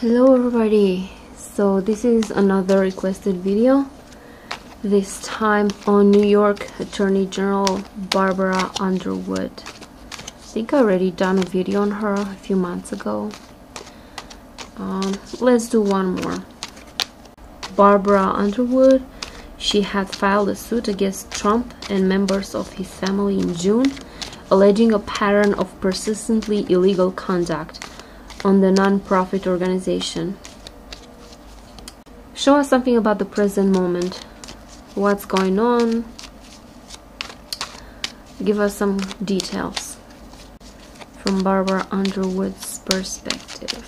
hello everybody. So this is another requested video. This time on New York Attorney General Barbara Underwood. I think I already done a video on her a few months ago. Um, let's do one more. Barbara Underwood she had filed a suit against Trump and members of his family in June alleging a pattern of persistently illegal conduct on the non-profit organization. Show us something about the present moment. What's going on? Give us some details from Barbara Underwood's perspective.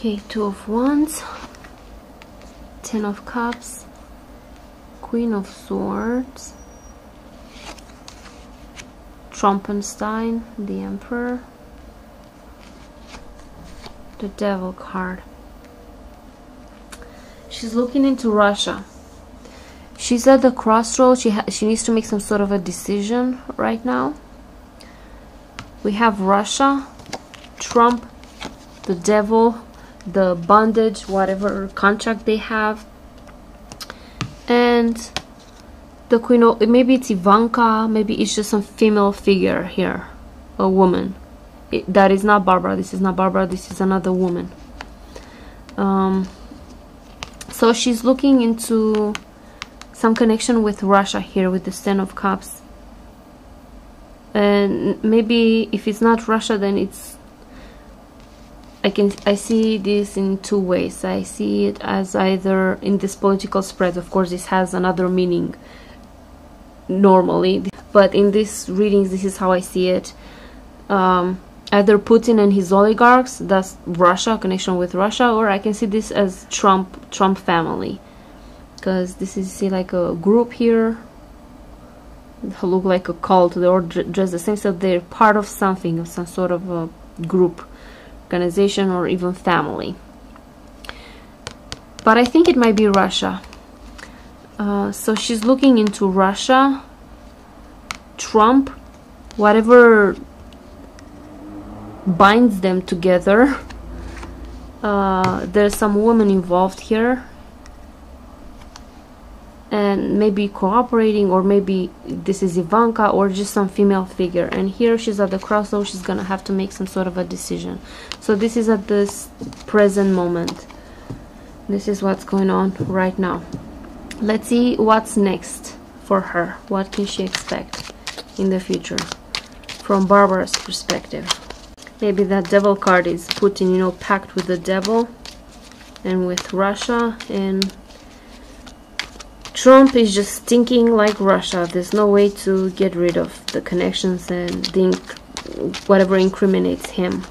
Okay, two of wands, ten of cups, queen of swords, Trumpenstein, the emperor, the devil card. She's looking into Russia. She's at the crossroads. She she needs to make some sort of a decision right now. We have Russia, Trump, the devil, the bondage whatever contract they have. And the queen of maybe it's Ivanka maybe it's just some female figure here a woman. It, that is not Barbara this is not Barbara this is another woman. Um, so she's looking into some connection with Russia here with the Ten of Cups. And maybe if it's not Russia then it's I can I see this in two ways. I see it as either in this political spread. Of course, this has another meaning normally, but in this readings, this is how I see it. Um, either Putin and his oligarchs, that's Russia connection with Russia, or I can see this as Trump Trump family, because this is see like a group here. They look like a cult. They all the same, so they're part of something, of some sort of a group organization or even family. But I think it might be Russia. Uh, so she's looking into Russia, Trump, whatever binds them together. Uh, there's some woman involved here and maybe cooperating or maybe this is Ivanka or just some female figure. And here she's at the crossroads she's gonna have to make some sort of a decision. So this is at this present moment. This is what's going on right now. Let's see what's next for her. What can she expect in the future from Barbara's perspective? Maybe that devil card is put in you know packed with the devil and with Russia and Trump is just thinking like Russia. There's no way to get rid of the connections and the whatever incriminates him.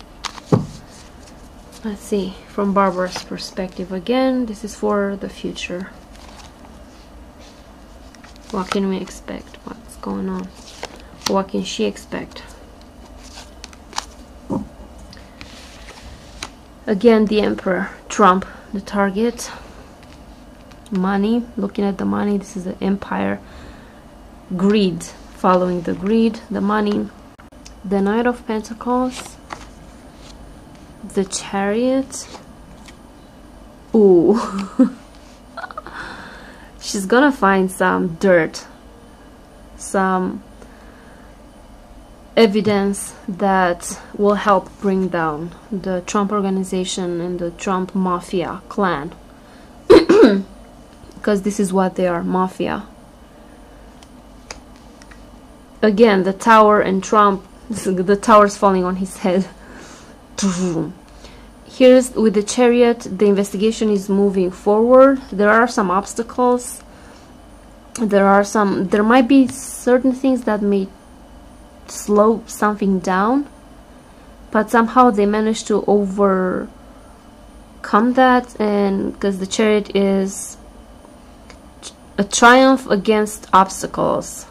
Let's see, from Barbara's perspective again, this is for the future. What can we expect? What's going on? What can she expect? Again, the Emperor, Trump, the target money looking at the money this is the empire. Greed following the greed the money. The knight of pentacles. The chariot. Ooh. She's gonna find some dirt. Some evidence that will help bring down the Trump organization and the Trump mafia clan because this is what they are mafia. Again the tower and Trump the tower's falling on his head. Here's with the chariot the investigation is moving forward. There are some obstacles. There are some there might be certain things that may slow something down but somehow they managed to overcome that and because the chariot is a triumph against obstacles.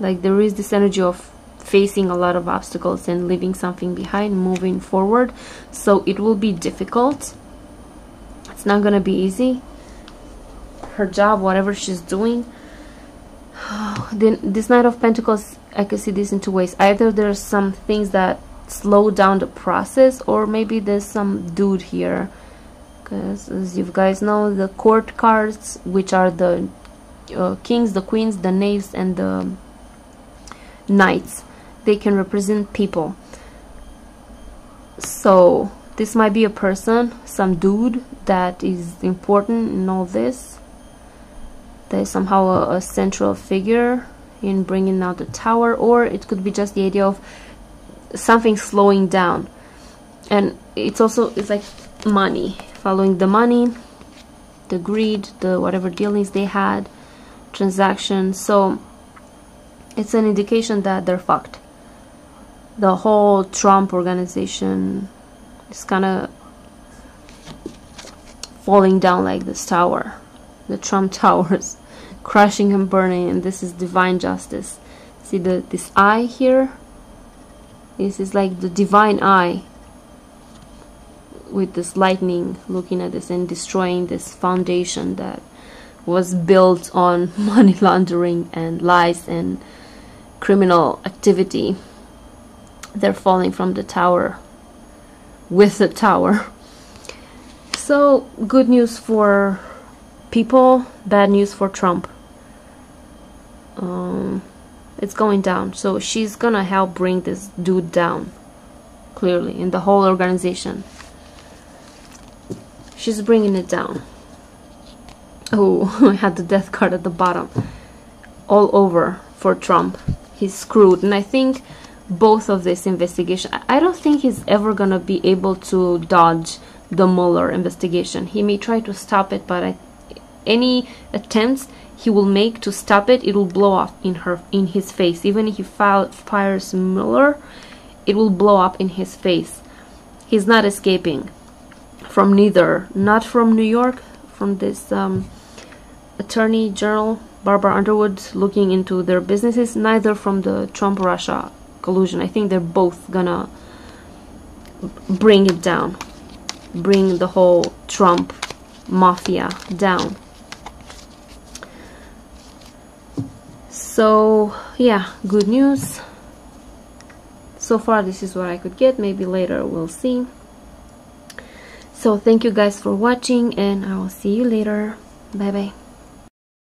like there is this energy of facing a lot of obstacles and leaving something behind moving forward. So it will be difficult. It's not gonna be easy. Her job whatever she's doing. Then this knight of pentacles i can see this in two ways. Either there's some things that slow down the process or maybe there's some dude here. Because as you guys know the court cards which are the uh, kings the queens the knaves and the knights. They can represent people. So this might be a person some dude that is important in all this. There's somehow a, a central figure in bringing out the tower or it could be just the idea of something slowing down. And it's also it's like money. Following the money the greed the whatever dealings they had transactions so it's an indication that they're fucked. The whole Trump organization is kind of falling down like this tower. The Trump towers crushing and burning and this is divine justice. See the this eye here this is like the divine eye with this lightning looking at this and destroying this foundation that was built on money laundering and lies and criminal activity. They're falling from the tower with the tower. So good news for people bad news for Trump. Um, it's going down. So she's gonna help bring this dude down clearly in the whole organization. She's bringing it down oh I had the death card at the bottom all over for Trump he's screwed and I think both of this investigation I don't think he's ever gonna be able to dodge the Mueller investigation he may try to stop it but I, any attempts he will make to stop it, it will blow up in her in his face. Even if he fires Mueller, it will blow up in his face. He's not escaping from neither, not from New York, from this um, attorney general Barbara Underwood looking into their businesses, neither from the Trump Russia collusion. I think they're both gonna bring it down, bring the whole Trump mafia down. so yeah good news so far this is what I could get maybe later we'll see so thank you guys for watching and I will see you later. Bye bye